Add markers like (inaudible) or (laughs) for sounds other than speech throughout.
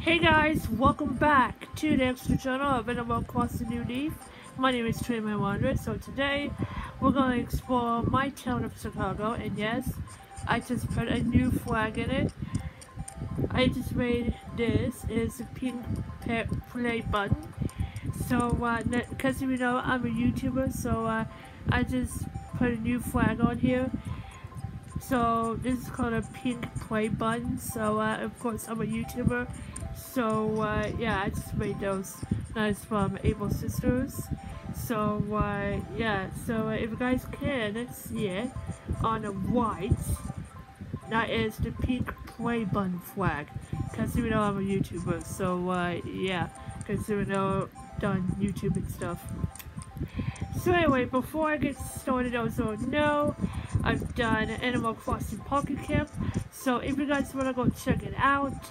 Hey guys, welcome back to the extra channel of Animal Crossing New Leaf. My name is Trayman Wanderer, so today we're going to explore my town of Chicago, and yes, I just put a new flag in it. I just made this, is a pink play button. So, because uh, you know I'm a YouTuber, so uh, I just put a new flag on here. So, this is called a pink play button, so uh, of course I'm a YouTuber. So, uh, yeah, I just made those nice from Able Sisters. So, uh, yeah, so if you guys can see it on the white, that is the pink play button flag. Because you know I'm a YouTuber, so, uh, yeah, because you know done YouTube and stuff. So anyway, before I get started, I also know I've done Animal Crossing Pocket Camp. So if you guys want to go check it out,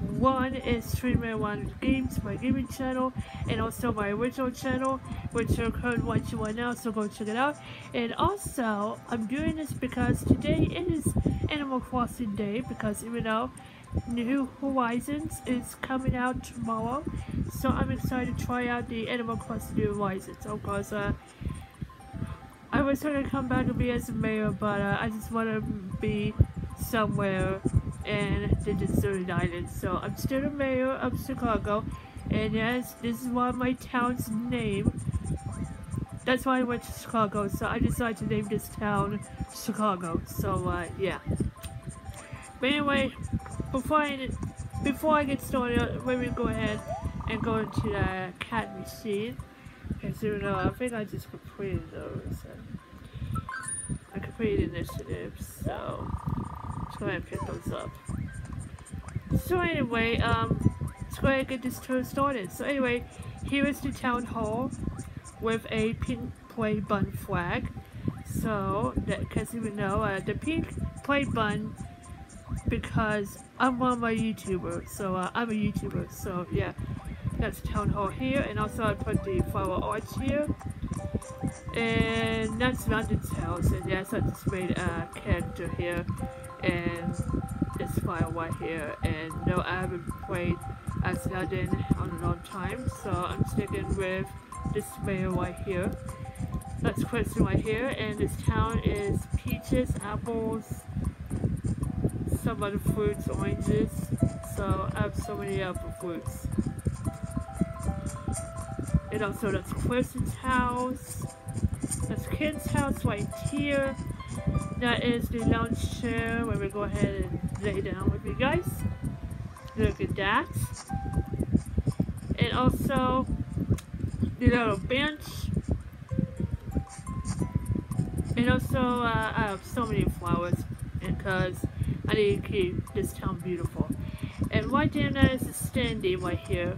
one is Streamer One Games, my gaming channel, and also my original channel, which you're currently watching right now, so go check it out. And also, I'm doing this because today it is Animal Crossing Day, because even though New Horizons is coming out tomorrow, so I'm excited to try out the Animal Crossing New Horizons, of course, uh, I was trying to come back and be as a mayor, but uh, I just want to be somewhere in the deserted island. So I'm still the mayor of Chicago, and yes, this is why my town's name. That's why I went to Chicago, so I decided to name this town Chicago. So uh, yeah. But anyway, before I before I get started, let me go ahead and go into the cat machine. You know, I think I just completed those. I completed initiatives, so go ahead and pick those up. So anyway, um, let's go ahead and get this tour started. So anyway, here is the town hall with a pink play bun flag. So, because you know, uh, the pink play bun because I'm one of my YouTubers. So uh, I'm a YouTuber. So yeah, that's town hall here, and also I put the flower arch here. And that's London's house, and yes, I just made a character here and this file right here and no I haven't played as London on a long time so I'm sticking with this mayor right here that's question right here and this town is peaches, apples, some other fruits, oranges so I have so many other fruits and also that's Kristen's house that's Ken's house right here that is the lounge chair where we go ahead and lay down with you guys. Look at that. And also the little bench. And also uh, I have so many flowers because I need to keep this town beautiful. And right there that is a standee right here.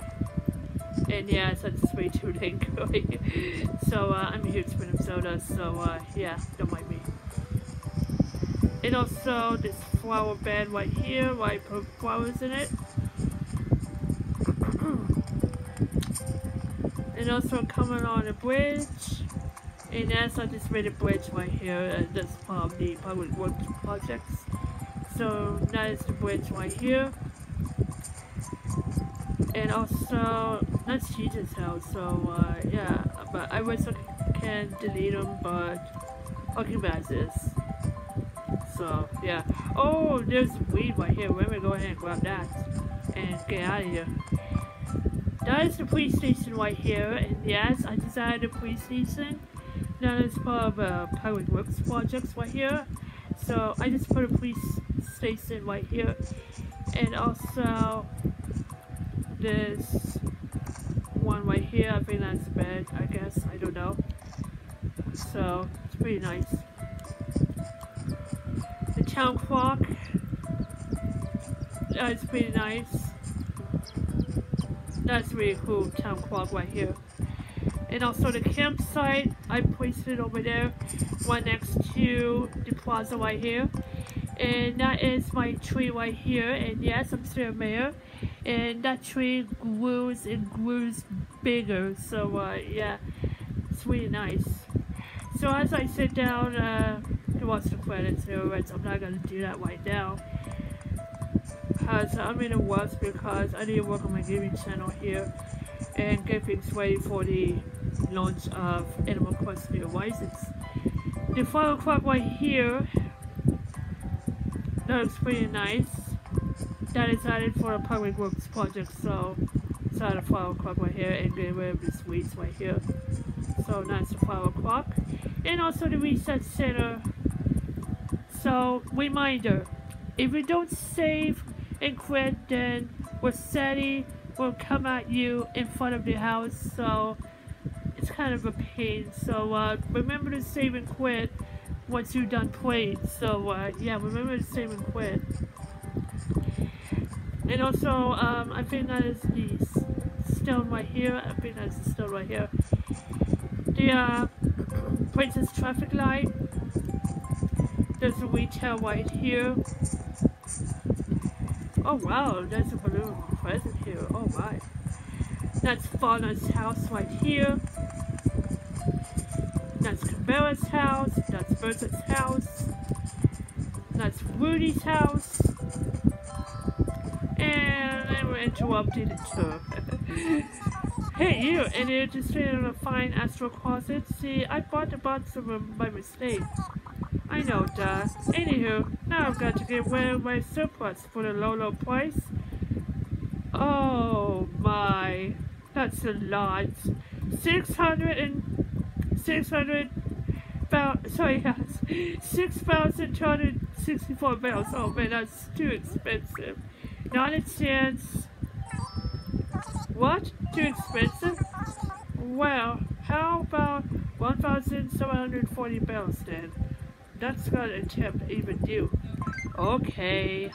And yeah, so it's way too late (laughs) so uh, I'm here to spin soda, so uh, yeah, don't mind me. And also this flower bed right here where I put flowers in it. (clears throat) and also coming on a bridge. And as I just made a bridge right here, and that's part of the public works projects. So that is the bridge right here. And also, that's Jesus' house, so uh, yeah, but I wish I can delete them, but I'll keep as is. So, yeah. Oh, there's weed right here. Let me go ahead and grab that and get out of here. That is the police station right here, and yes, I designed a police station. That is part of uh, Public Works projects right here. So, I just put a police station right here. And also, this here. I think that's bed, I guess. I don't know. So, it's pretty nice the town clock. That's pretty nice. That's really cool town clock right here. And also the campsite, I placed it over there, right next to the plaza right here. And that is my tree right here, and yes, I'm still mayor. And that tree grows and grows bigger, so uh, yeah, it's really nice. So as I sit down, uh, to watch the credits so I'm not going to do that right now. because I'm in a rush because I need to work on my gaming channel here and get things ready for the launch of Animal Crossing New Horizons. The flower clock right here that looks pretty nice. That is added for the Public Works project, so it's added a flower clock right here and get rid of the weeds right here. So nice flower clock. And also the reset center. So reminder, if you don't save and quit then Resetti will come at you in front of the house so it's kind of a pain so uh, remember to save and quit once you're done playing so uh, yeah remember to save and quit and also um, I think that is the stone right here I think that's the stone right here the uh, Princess traffic light there's a retail right here Oh wow, there's a balloon present here. Oh my. That's Fauna's house right here. That's Cabela's house. That's Bertha's house. That's Rudy's house. And then we're interrupted tour. (laughs) hey you, and you're interested in a fine astral closet? See, I bought the box of them by mistake. I know, duh. Anywho, now I've got to get rid of my surplus for the low, low price. Oh my, that's a lot. 600 and 600 pounds, sorry, (laughs) yes, 6,264 bells. Oh man, that's too expensive. Not a chance. What? Too expensive? Well, how about 1,740 bells then? That's not a tip even do. Okay.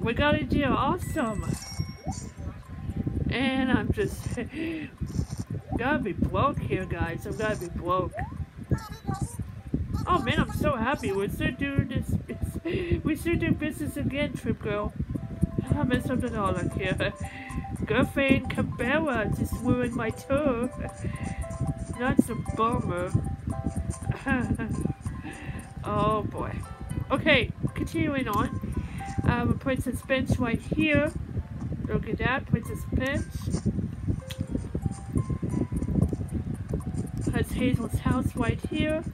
We got a deal. Awesome. And I'm just (laughs) gotta be broke here, guys. I'm gotta be broke. Oh man, I'm so happy. We're still doing this. (laughs) We still do business again, Trip Girl. (laughs) I messed up the dollar here. Girlfriend Cabela just ruined my tour. (laughs) That's a bummer. oh boy. Okay, continuing on. Um, Princess Bench right here. Look at that, Princess Bench. Hazel's house right here.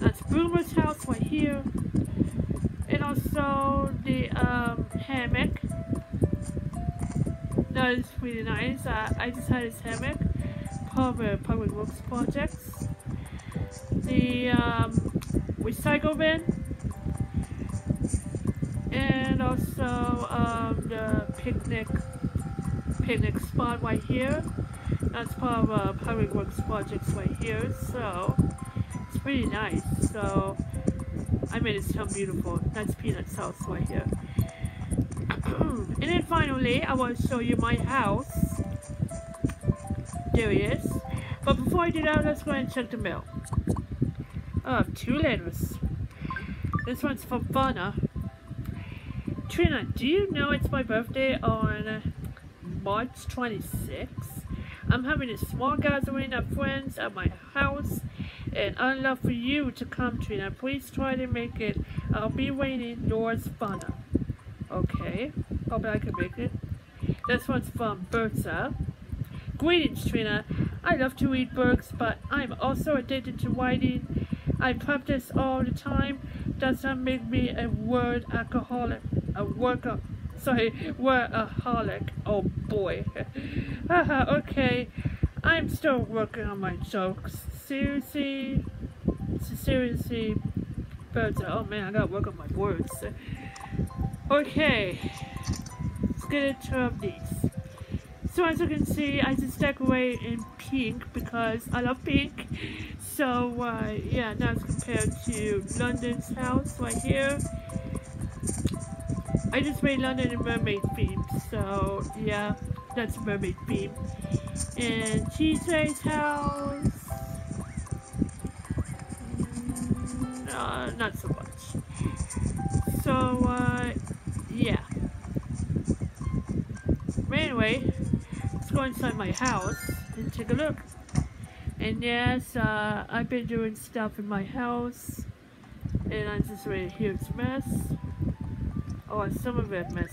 That's Boomer's house right here. And also the um, hammock. That is really nice. Uh, I just had this hammock. Part of public works projects the um, recycle bin and also um, the picnic picnic spot right here that's part of uh, public works projects right here so it's pretty nice so I made it sound beautiful that's Peanut's house right here (clears throat) and then finally I want to show you my house there he is but before I do that let's go and check the mail I have two letters. This one's from Fauna. Trina, do you know it's my birthday on March 26th? I'm having a small gathering of friends at my house and I'd love for you to come, to. Trina. Please try to make it. I'll be waiting. Yours, Fauna. Okay. Hope I can make it. This one's from Bertha. Greetings, Trina. I love to read books, but I'm also addicted to writing I practice all the time. Does that make me a word alcoholic? A worker? Sorry, workaholic. Oh boy. (laughs) okay. I'm still working on my jokes. Seriously? Seriously? But, oh man, I gotta work on my words. Okay. Let's get into these. So as you can see, I just decorate in pink because I love pink. So uh, yeah, that's compared to London's house right here. I just made London a mermaid theme, so yeah, that's mermaid theme. And Cheese's house, mm, uh, not so much. So uh, yeah. But anyway, let's go inside my house and take a look. And yes, uh, I've been doing stuff in my house. And I just made a huge mess. or some of it mess.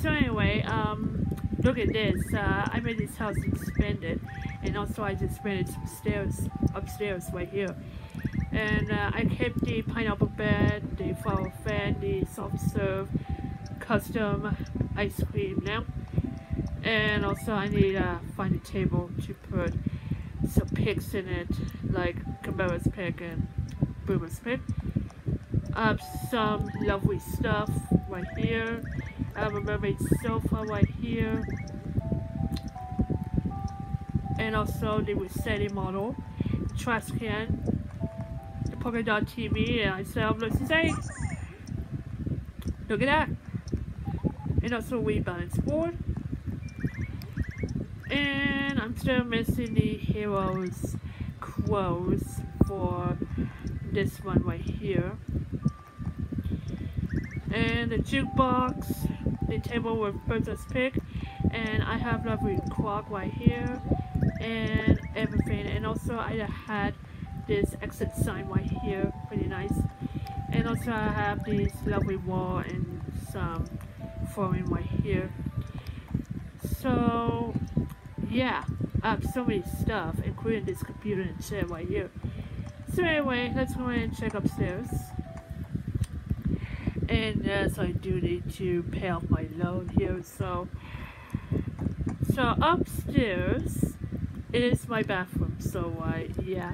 So anyway, um, look at this. Uh, I made this house expanded, and also I just made some stairs upstairs right here. And uh, I kept the pineapple bed, the flower fan, the soft serve, custom ice cream now. And also I need to find a table to put some picks in it, like Camara's pick and Boomer's pick. Have some lovely stuff right here. I have a mermaid sofa right here. And also the Resetti model, trash can, the polka dot TV, and I sell Lucy's say, Look at that! And also a balance board. And I'm still missing the heroes clothes for this one right here. And the jukebox, the table with Bertha's pick, and I have lovely clock right here, and everything. And also I had this exit sign right here, pretty nice. And also I have this lovely wall and some flooring right here. So yeah, I have so many stuff, including this computer and chair right here. So anyway, let's go and check upstairs. And yes, I do need to pay off my loan here, so... So upstairs, is my bathroom, so I yeah.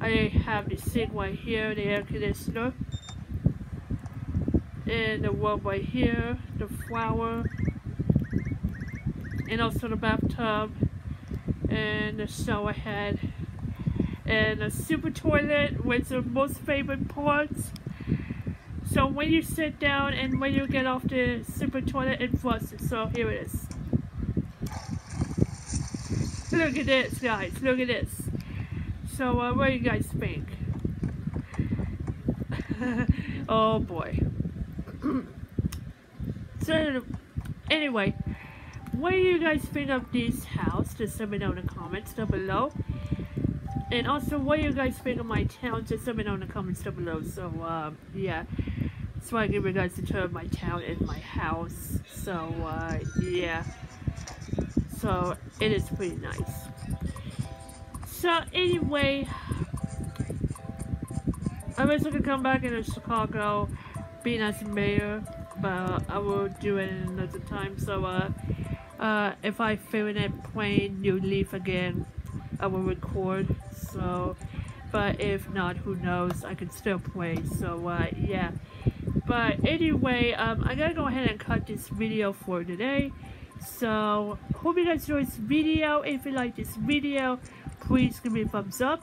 I have the sink right here, the air conditioner. And the wall right here, the flower, and also the bathtub and the shower head and a super toilet with the most favorite parts so when you sit down and when you get off the super toilet it flushes. So here it is. Look at this guys. Look at this. So uh, what do you guys think? (laughs) Oh boy. (clears throat) So anyway what do you guys think of this house? Just let me know in the comments down below. And also, what do you guys think of my town? Just let me know in the comments down below. So, um, yeah. So I give you guys a tour of my town and my house. So, uh, yeah. So, it is pretty nice. So, anyway, I was going to come back into Chicago, being as mayor, but I will do it another time. So, uh, uh, if I feel in it playing New Leaf again, I will record. So, but if not, who knows? I can still play. So, uh, yeah. But anyway, um, I gotta go ahead and cut this video for today. So, hope you guys enjoyed this video. If you like this video, please give me a thumbs up.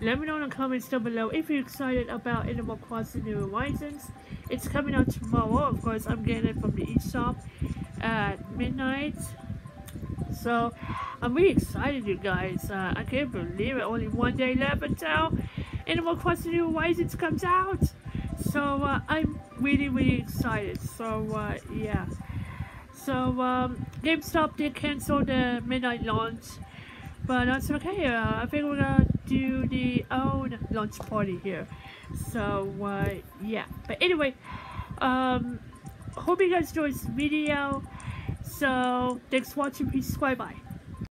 Let me know in the comments down below if you're excited about Animal Crossing New Horizons. It's coming out tomorrow. Of course, I'm getting it from the eShop at midnight. So, I'm really excited, you guys. Uh, I can't believe it. Only one day left until Animal Crossing New Horizons comes out. So, uh, I'm really, really excited. So, uh, yeah. So, um, GameStop did cancel the midnight launch. But that's okay. Uh, I think we're gonna do the own launch party here. So, uh, yeah. But anyway, um, hope you guys enjoyed this video. So, thanks for watching. Peace. Bye bye.